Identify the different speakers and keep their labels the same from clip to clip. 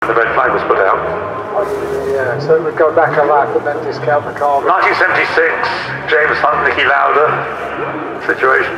Speaker 1: The red flag was put out.
Speaker 2: Yeah, so we go back a lap and then discount the car.
Speaker 1: 1976, James Hunt, Niki Lauda situation.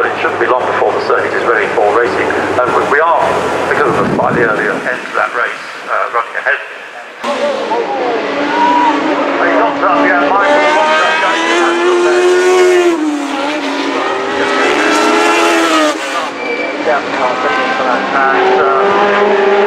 Speaker 1: but it shouldn't be long before the circuit is ready for racing. Um, and we are, because of the slightly earlier end to that race, uh, running ahead. Yeah, and uh,